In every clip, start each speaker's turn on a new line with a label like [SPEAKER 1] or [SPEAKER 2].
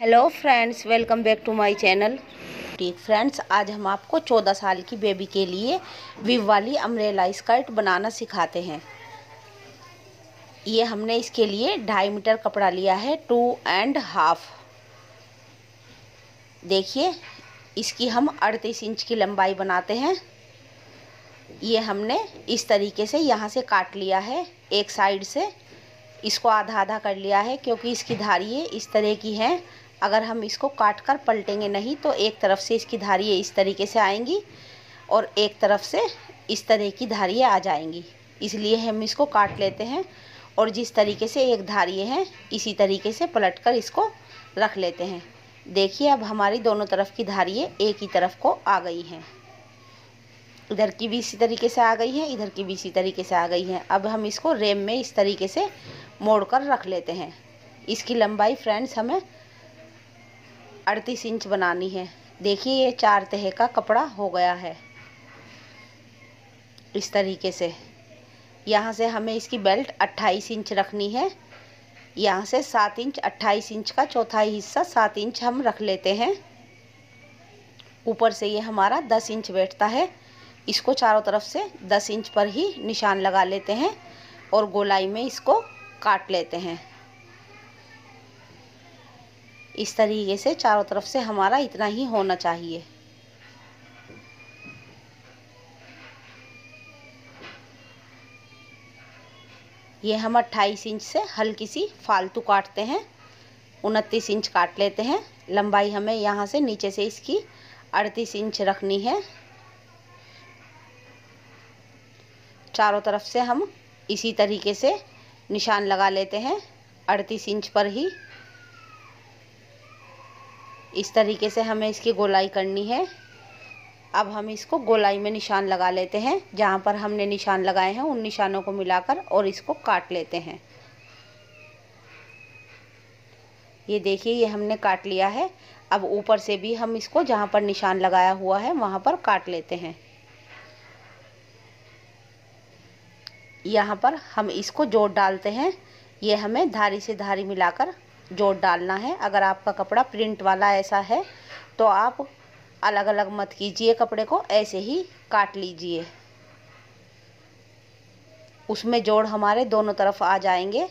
[SPEAKER 1] Hello friends welcome back to my channel ठीक friends आज हम आपको 14 साल की बेबी के लिए विव वाली अमरेला स्कर्ट बनाना सिखाते हैं। ये हमने इसके लिए ढाई मीटर कपड़ा लिया है टू एंड हाफ़ देखिए, इसकी हम अड़तीस इंच की लंबाई बनाते हैं। ये हमने इस तरीके से यहाँ से काट लिया है, एक साइड से। इसको आधा आधा कर लिया है, क्योंकि इसकी धारियाँ इस तरह की हैं। अगर हम इसको काट कर पलटेंगे नहीं तो एक तरफ़ से इसकी धारियाँ इस तरीके से आएँगी और एक तरफ़ से इस तरह की धारियाँ आ जाएँगी। इसलिए हम इसको काट लेते हैं और जिस तरीके से एक धारियाँ हैं, इसी तरीके से पलट कर इसको रख लेते हैं। देखिए, अब हमारी दोनों तरफ़ की धारियाँ एक ही तरफ़ को आ गई हैं। इधर की भी इसी तरीके से आ गई है, इधर की भी इसी तरीके से आ गई है। अब हम इसको रेम में इस तरीके से मोड़ कर रख लेते हैं। इसकी लंबाई फ्रेंड्स हमें अड़तीस इंच बनानी है। देखिए ये चार तह का कपड़ा हो गया है। इस तरीके से। यहाँ से हमें इसकी बेल्ट अट्ठाईस इंच रखनी है। यहाँ से सात इंच, अट्ठाईस इंच का चौथाई हिस्सा सात इंच हम रख लेते हैं। ऊपर से ये हमारा दस इंच बैठता है। इसको चारों तरफ़ से दस इंच पर ही निशान लगा लेते हैं और गोलाई में इसको काट लेते हैं। इस तरीके से चारों तरफ़ से हमारा इतना ही होना चाहिए। ये हम अट्ठाईस इंच से हल्की सी फालतू काटते हैं। उनतीस इंच काट लेते हैं। लंबाई हमें यहाँ से नीचे से इसकी अड़तीस इंच रखनी है। चारों तरफ़ से हम इसी तरीके से निशान लगा लेते हैं, अड़तीस इंच पर ही। इस तरीके से हमें इसकी गोलाई करनी है। अब हम इसको गोलाई में निशान लगा लेते हैं, जहाँ पर हमने निशान लगाए हैं, उन निशानों को मिलाकर और इसको काट लेते हैं। ये देखिए, ये हमने काट लिया है। अब ऊपर से भी हम इसको जहाँ पर निशान लगाया हुआ है, वहाँ पर काट लेते हैं। यहाँ पर हम इसको जोड़ डालते हैं। ये हमें धारी से धारी मिलाकर जोड़ डालना है। अगर आपका कपड़ा प्रिंट वाला ऐसा है तो आप अलग अलग मत कीजिए कपड़े को, ऐसे ही काट लीजिए। उसमें जोड़ हमारे दोनों तरफ़ आ जाएँगे।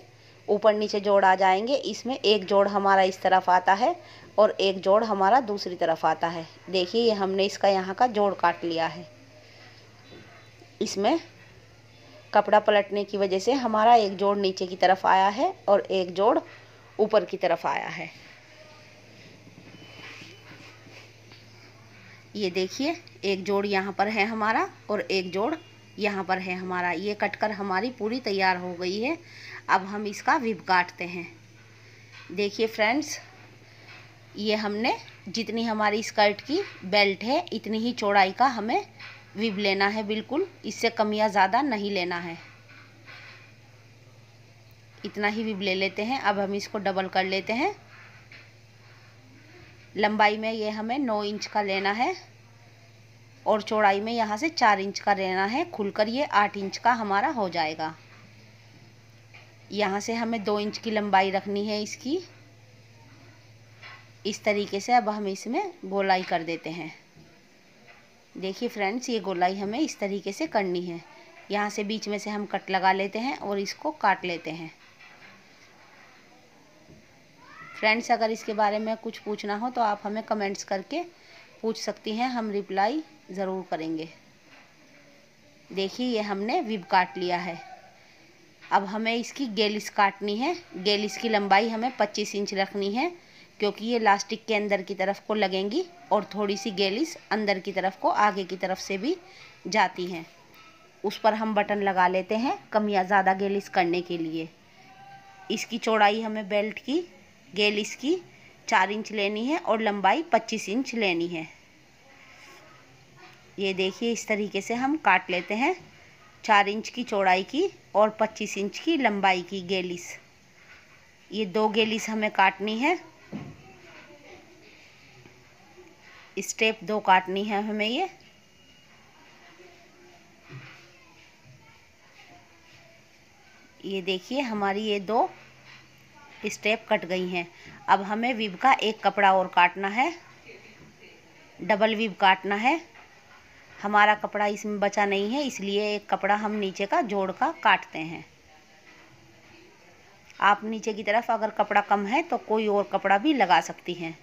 [SPEAKER 1] ऊपर नीचे जोड़ आ जाएँगे। इसमें एक जोड़ हमारा इस तरफ़ आता है और एक जोड़ हमारा दूसरी तरफ़ आता है। देखिए हमने इसका यहाँ का जोड़ काट लिया है। इसमें कपड़ा पलटने की वजह से हमारा एक जोड़ नीचे की तरफ़ आया है और एक जोड़ ऊपर की तरफ़ आया है। ये देखिए, एक जोड़ यहाँ पर है हमारा और एक जोड़ यहाँ पर है हमारा। ये कटकर हमारी पूरी तैयार हो गई है। अब हम इसका विप काटते हैं। देखिए फ्रेंड्स, ये हमने जितनी हमारी स्कर्ट की बेल्ट है, इतनी ही चौड़ाई का हमें विब लेना है बिल्कुल, इससे कम या ज़्यादा नहीं लेना है। इतना ही विब ले लेते हैं, अब हम इसको डबल कर लेते हैं। लंबाई में ये हमें नौ इंच का लेना है, और चौड़ाई में यहाँ से चार इंच का लेना है, खुलकर ये आठ इंच का हमारा हो जाएगा। यहाँ से हमें दो इंच की लंबाई रखनी है इसकी। इस तरीके से अब हम इसमें गोलाई कर देते हैं। देखिए फ्रेंड्स ये गोलाई हमें इस तरीके से करनी है। यहाँ से बीच में से हम कट लगा लेते हैं और इसको काट लेते हैं। फ्रेंड्स अगर इसके बारे में कुछ पूछना हो तो आप हमें कमेंट्स करके पूछ सकती हैं, हम रिप्लाई ज़रूर करेंगे। देखिए, ये हमने विब काट लिया है। अब हमें इसकी गेलिस काटनी है। गेलिस की लंबाई हमें 25 इंच रखनी है। क्योंकि ये लास्टिक के अंदर की तरफ़ को लगेंगी और थोड़ी सी गेलिस अंदर की तरफ़ को आगे की तरफ़ से भी जाती हैं। उस पर हम बटन लगा लेते हैं कम या ज़्यादा गेलिस करने के लिए। इसकी चौड़ाई हमें बेल्ट की, गेलिस की चार इंच लेनी है और लंबाई पच्चीस इंच लेनी है। ये देखिए, इस तरीके से हम काट लेते हैं। चार इंच की चौड़ाई की और पच्चीस इंच की लंबाई की गेलिस। ये दो गेलिस हमें काटनी है। स्टेप दो काटनी है हमें ये। ये देखिए, हमारी ये दो स्टेप कट गई हैं। अब हमें विब का एक कपड़ा और काटना है। डबल विब काटना है। हमारा कपड़ा इसमें बचा नहीं है, इसलिए एक कपड़ा हम नीचे का जोड़ का काटते हैं। आप नीचे की तरफ़ अगर कपड़ा कम है तो कोई और कपड़ा भी लगा सकती हैं।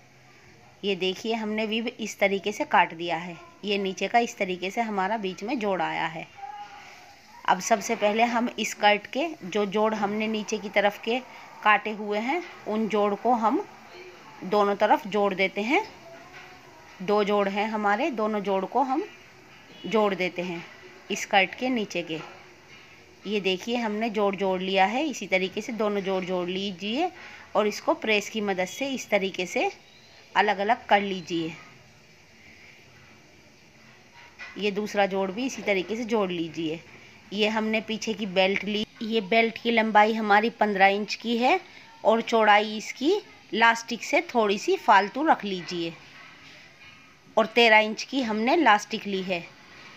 [SPEAKER 1] ये देखिए, हमने विब इस तरीके से काट दिया है। ये नीचे का इस तरीके से हमारा बीच में जोड़ आया है। अब सबसे पहले हम इस कर्ट के, जो जोड़ हमने नीचे की तरफ़ के काटे हुए हैं, उन जोड़ को हम दोनों तरफ़ जोड़ देते हैं। दो जोड़ हैं हमारे, दोनों जोड़ को हम जोड़ देते हैं इस कर्ट के नीचे के। ये देखिए, हमने जोड़ जोड़ लिया है। इसी तरीके से दोनों जोड़ जोड़ लीजिए और इसको प्रेस की मदद से इस तरीके से अलग अलग कर लीजिए। ये दूसरा जोड़ भी इसी तरीके से जोड़ लीजिए। ये हमने पीछे की बेल्ट ली। ये बेल्ट की लंबाई हमारी पंद्रह इंच की है और चौड़ाई इसकी लास्टिक से थोड़ी सी फालतू रख लीजिए। और तेरह इंच की हमने लास्टिक ली है।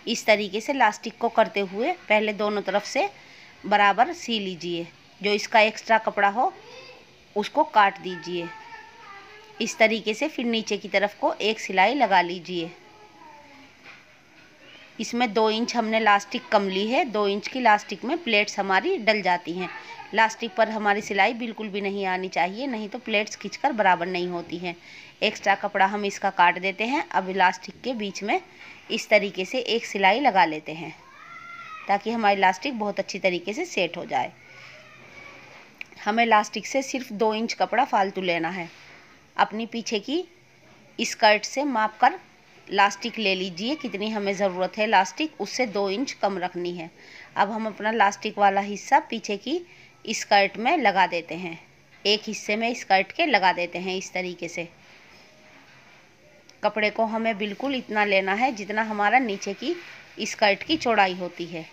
[SPEAKER 1] इस तरीके से लास्टिक को करते हुए पहले दोनों तरफ़ से बराबर सी लीजिए। जो इसका एक्स्ट्रा कपड़ा हो, उसको काट दीजिए। इस तरीके से फिर नीचे की तरफ़ को एक सिलाई लगा लीजिए। इसमें दो इंच हमने लास्टिक कम ली है, दो इंच की लास्टिक में प्लेट्स हमारी डल जाती हैं। लास्टिक पर हमारी सिलाई बिल्कुल भी नहीं आनी चाहिए, नहीं तो प्लेट्स खींचकर बराबर नहीं होती हैं। एक्स्ट्रा कपड़ा हम इसका काट देते हैं, अब इलास्टिक के बीच में इस तरीके से एक सिलाई लगा लेते हैं, ताकि हमारी इलास्टिक बहुत अच्छी तरीके से सेट हो जाए। हमें इलास्टिक से सिर्फ़ दो इंच कपड़ा फालतू लेना है। अपनी पीछे की स्कर्ट से माप कर लास्टिक ले लीजिए, कितनी हमें ज़रूरत है लास्टिक, उससे दो इंच कम रखनी है। अब हम अपना लास्टिक वाला हिस्सा पीछे की स्कर्ट में लगा देते हैं। एक हिस्से में स्कर्ट के लगा देते हैं इस तरीके से। कपड़े को हमें बिल्कुल इतना लेना है जितना हमारा नीचे की स्कर्ट की चौड़ाई होती है।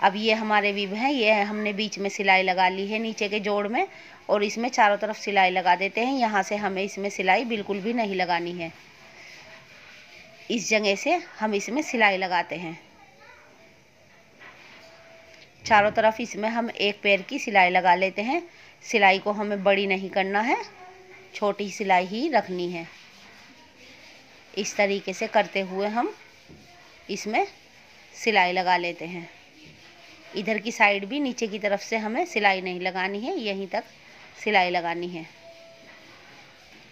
[SPEAKER 1] अब ये हमारे विब हैं, ये हमने बीच में सिलाई लगा ली है नीचे के जोड़ में और इसमें चारों तरफ़ सिलाई लगा देते हैं। यहाँ से हमें इसमें सिलाई बिल्कुल भी नहीं लगानी है। इस जगह से हम इसमें सिलाई लगाते हैं। चारों तरफ़ इसमें हम एक पैर की सिलाई लगा लेते हैं। सिलाई को हमें बड़ी नहीं करना है, छोटी सिलाई ही रखनी है। इस तरीके से करते हुए हम इसमें सिलाई लगा लेते हैं। इधर की साइड भी नीचे की तरफ़ से हमें सिलाई नहीं लगानी है, यहीं तक सिलाई लगानी है।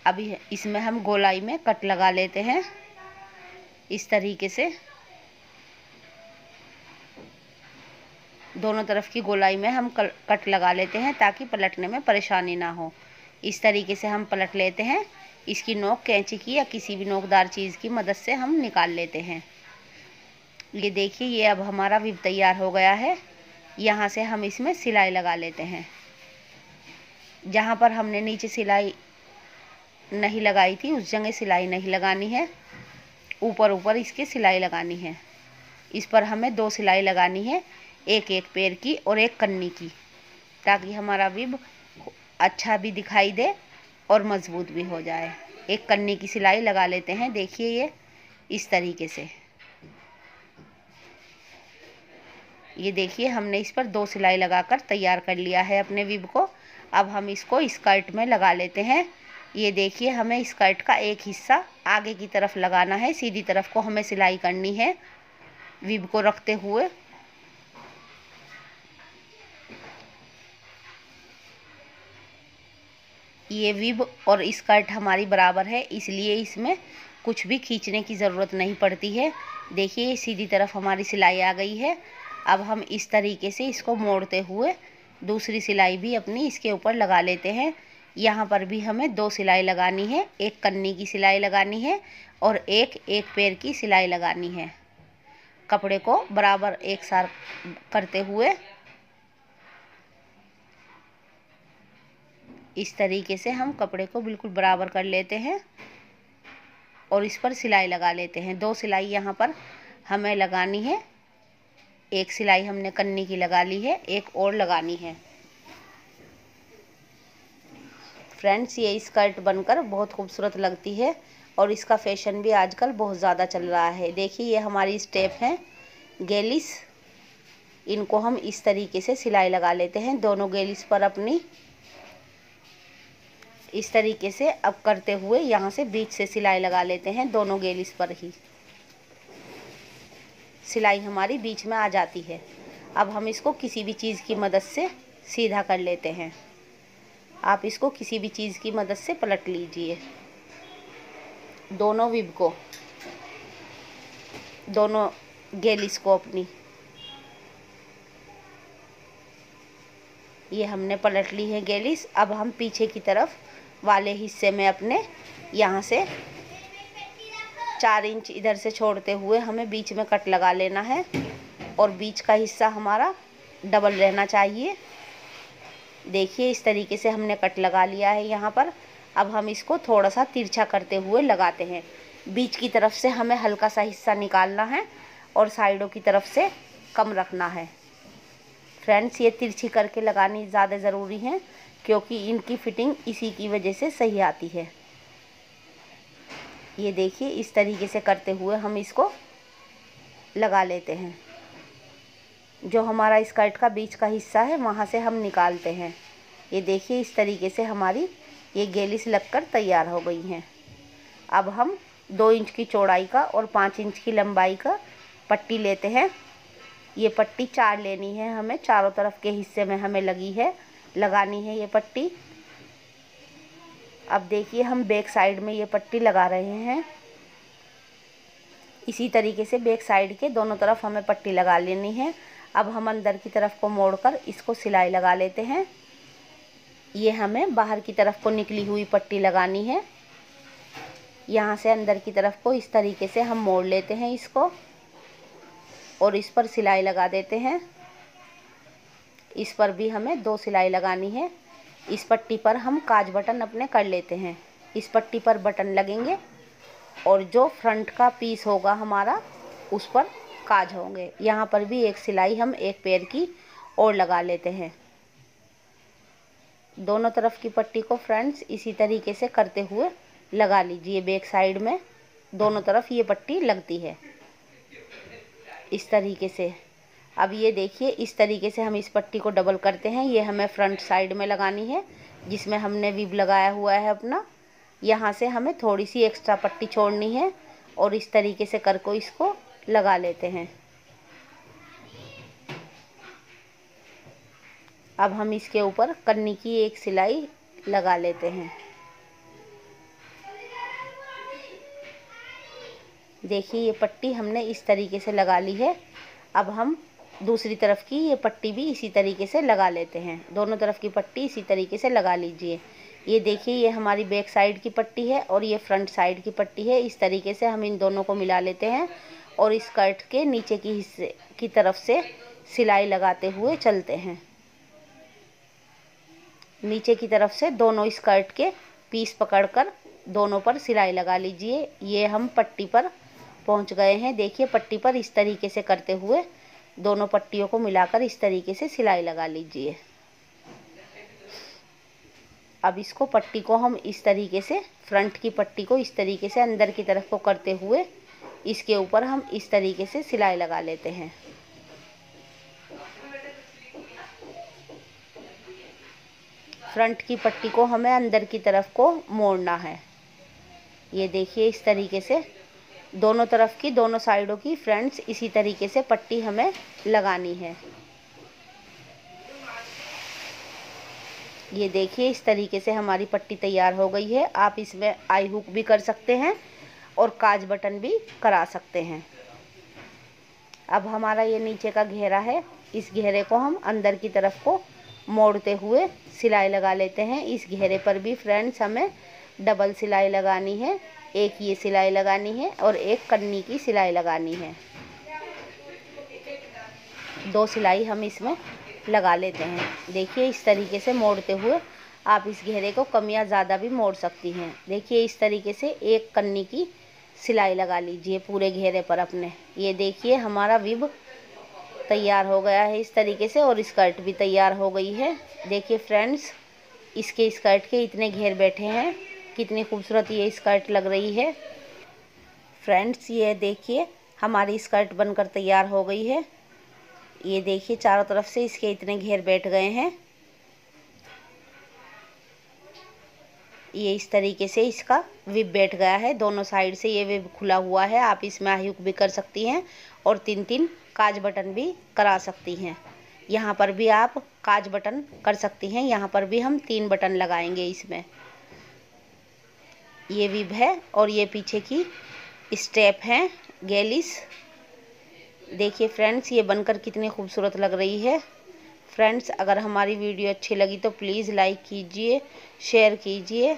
[SPEAKER 1] अभी इसमें हम गोलाई में कट लगा लेते हैं। इस तरीके से। दोनों तरफ़ की गोलाई में हम कट लगा लेते हैं ताकि पलटने में परेशानी ना हो। इस तरीके से हम पलट लेते हैं। इसकी नोक कैंची की या किसी भी नोकदार चीज़ की मदद से हम निकाल लेते हैं। ये देखिए, ये अब हमारा विब तैयार हो गया है। यहाँ से हम इसमें सिलाई लगा लेते हैं। जहाँ पर हमने नीचे सिलाई नहीं लगाई थी, उस जगह सिलाई नहीं लगानी है। ऊपर ऊपर इसकी सिलाई लगानी है। इस पर हमें दो सिलाई लगानी है, एक एक पैर की और एक कन्नी की, ताकि हमारा विब अच्छा भी दिखाई दे और मज़बूत भी हो जाए। एक कन्नी की सिलाई लगा लेते हैं, देखिए ये, इस तरीके से। ये देखिए, हमने इस पर दो सिलाई लगाकर तैयार कर लिया है अपने विब को। अब हम इसको स्कर्ट में लगा लेते हैं। ये देखिए, हमें स्कर्ट का एक हिस्सा आगे की तरफ़ लगाना है। सीधी तरफ़ को हमें सिलाई करनी है। विब को रखते हुए। ये विब और स्कर्ट हमारी बराबर है, इसलिए इसमें कुछ भी खींचने की ज़रूरत नहीं पड़ती है। देखिए, सीधी तरफ़ हमारी सिलाई आ गई है। अब हम इस तरीके से इसको मोड़ते हुए दूसरी सिलाई भी अपनी इसके ऊपर लगा लेते हैं। यहाँ पर भी हमें दो सिलाई लगानी है, एक कन्नी की सिलाई लगानी है और एक एक पैर की सिलाई लगानी है। कपड़े को बराबर एक सार करते हुए इस तरीके से हम कपड़े को बिल्कुल बराबर कर लेते हैं और इस पर सिलाई लगा लेते हैं। दो सिलाई यहाँ पर हमें लगानी है। एक सिलाई हमने कन्नी की लगा ली है, एक और लगानी है। फ्रेंड्स, ये स्कर्ट बनकर बहुत खूबसूरत लगती है और इसका फ़ैशन भी आजकल बहुत ज़्यादा चल रहा है। देखिए, ये हमारी स्टेप है, गेलिस। इनको हम इस तरीके से सिलाई लगा लेते हैं, दोनों गेलिस पर अपनी, इस तरीके से अब करते हुए यहाँ से बीच से सिलाई लगा लेते हैं, दोनों गेलिस पर ही। सिलाई हमारी बीच में आ जाती है। अब हम इसको किसी भी चीज़ की मदद से सीधा कर लेते हैं। आप इसको किसी भी चीज़ की मदद से पलट लीजिए। दोनों विब को, दोनों गेलिस को अपनी। ये हमने पलट ली है गेलिस। अब हम पीछे की तरफ़ वाले हिस्से में अपने यहाँ से चार इंच इधर से छोड़ते हुए हमें बीच में कट लगा लेना है और बीच का हिस्सा हमारा डबल रहना चाहिए। देखिए, इस तरीके से हमने कट लगा लिया है यहाँ पर। अब हम इसको थोड़ा सा तिरछा करते हुए लगाते हैं। बीच की तरफ़ से हमें हल्का सा हिस्सा निकालना है और साइडों की तरफ़ से कम रखना है। फ्रेंड्स, ये तिरछी करके लगानी ज़्यादा ज़रूरी है, क्योंकि इनकी फिटिंग इसी की वजह से सही आती है। ये देखिए, इस तरीके से करते हुए हम इसको लगा लेते हैं। जो हमारा स्कर्ट का बीच का हिस्सा है, वहाँ से हम निकालते हैं। ये देखिए, इस तरीके से हमारी ये गेलिस लगकर तैयार हो गई हैं। अब हम दो इंच की चौड़ाई का और पाँच इंच की लंबाई का पट्टी लेते हैं। ये पट्टी चार लेनी है हमें, चारों तरफ़ के हिस्से में हमें लगी है, लगानी है ये पट्टी। अब देखिए, हम बैक साइड में ये पट्टी लगा रहे हैं। इसी तरीके से बैक साइड के दोनों तरफ़ हमें पट्टी लगा लेनी है। अब हम अंदर की तरफ़ को मोड़कर इसको सिलाई लगा लेते हैं। ये हमें बाहर की तरफ़ को निकली हुई पट्टी लगानी है। यहाँ से अंदर की तरफ़ को इस तरीके से हम मोड़ लेते हैं इसको और इस पर सिलाई लगा देते हैं। इस पर भी हमें दो सिलाई लगानी है। इस पट्टी पर हम काज बटन अपने कर लेते हैं। इस पट्टी पर बटन लगेंगे और जो फ्रंट का पीस होगा हमारा, उस पर काज होंगे। यहाँ पर भी एक सिलाई हम एक पैर की और लगा लेते हैं। दोनों तरफ़ की पट्टी को फ्रेंड्स इसी तरीके से करते हुए लगा लीजिए। बैक साइड में दोनों तरफ़ ये पट्टी लगती है। इस तरीके से अब ये देखिए, इस तरीके से हम इस पट्टी को डबल करते हैं। ये हमें फ्रंट साइड में लगानी है, जिसमें हमने विब लगाया हुआ है अपना। यहाँ से हमें थोड़ी सी एक्स्ट्रा पट्टी छोड़नी है और इस तरीके से कर को इसको लगा लेते हैं। अब हम इसके ऊपर कन्नी की एक सिलाई लगा लेते हैं। देखिए, ये पट्टी हमने इस तरीके से लगा ली है। अब हम दूसरी तरफ़ की ये पट्टी भी इसी तरीके से लगा लेते हैं। दोनों तरफ़ की पट्टी इसी तरीके से लगा लीजिए। ये देखिए, ये हमारी बैक साइड की पट्टी है और ये फ्रंट साइड की पट्टी है। इस तरीके से हम इन दोनों को मिला लेते हैं और इस स्कर्ट के नीचे की हिस्से की तरफ़ से सिलाई लगाते हुए चलते हैं। नीचे की तरफ़ से दोनों स्कर्ट के पीस पकड़कर दोनों पर सिलाई लगा लीजिए। ये हम पट्टी पर पहुँच गए हैं। देखिए, पट्टी पर इस तरीके से करते हुए दोनों पट्टियों को मिलाकर इस तरीके से सिलाई लगा लीजिए। अब इसको पट्टी को हम इस तरीके से, फ्रंट की पट्टी को इस तरीके से अंदर की तरफ़ को करते हुए, इसके ऊपर हम इस तरीके से सिलाई लगा लेते हैं। फ्रंट की पट्टी को हमें अंदर की तरफ़ को मोड़ना है। ये देखिए इस तरीके से दोनों तरफ़ की, दोनों साइडों की फ्रंट्स इसी तरीके से पट्टी हमें लगानी है। ये देखिए, इस तरीके से हमारी पट्टी तैयार हो गई है। आप इसमें आई हुक भी कर सकते हैं और काज बटन भी करा सकते हैं। अब हमारा ये नीचे का घेरा है। इस घेरे को हम अंदर की तरफ़ को मोड़ते हुए सिलाई लगा लेते हैं। इस घेरे पर भी फ्रेंड्स, हमें डबल सिलाई लगानी है। एक ये सिलाई लगानी है और एक कन्नी की सिलाई लगानी है। दो सिलाई हम इसमें लगा लेते हैं। देखिए, इस तरीके से मोड़ते हुए आप इस घेरे को कम या ज़्यादा भी मोड़ सकती हैं। देखिए, इस तरीके से एक कन्नी की सिलाई लगा लीजिए पूरे घेरे पर अपने। ये देखिए, हमारा विब तैयार हो गया है इस तरीके से और स्कर्ट भी तैयार हो गई है। देखिए, फ्रेंड्स, इसके स्कर्ट के इतने घेर बैठे हैं। कितनी खूबसूरत ये स्कर्ट लग रही है। फ्रेंड्स, ये देखिए, हमारी स्कर्ट बनकर तैयार हो गई है। ये देखिए, चारों तरफ़ से इसके इतने घेर बैठ गए हैं। ये इस तरीके से इसका विप बैठ गया है। दोनों साइड से ये विप खुला हुआ है। आप इसमें आयुक भी कर सकती हैं और तीन तीन काज बटन भी करा सकती हैं। यहाँ पर भी आप काज बटन कर सकती हैं। यहाँ पर भी हम तीन बटन लगाएँगे इसमें। ये विब है और ये पीछे की स्टेप हैं, गैलिस। देखिए फ्रेंड्स, ये बनकर कितनी खूबसूरत लग रही है। फ्रेंड्स, अगर हमारी वीडियो अच्छी लगी तो प्लीज़ लाइक कीजिए, शेयर कीजिए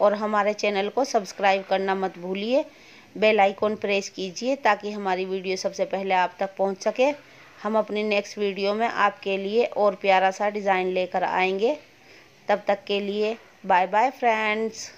[SPEAKER 1] और हमारे चैनल को सब्सक्राइब करना मत भूलिए। बेल आइकॉन प्रेस कीजिए ताकि हमारी वीडियो सबसे पहले आप तक पहुँच सके। हम अपनी नेक्स्ट वीडियो में आपके लिए और प्यारा सा डिज़ाइन लेकर आएँगे। तब तक के लिए बाय बाय फ्रेंड्स।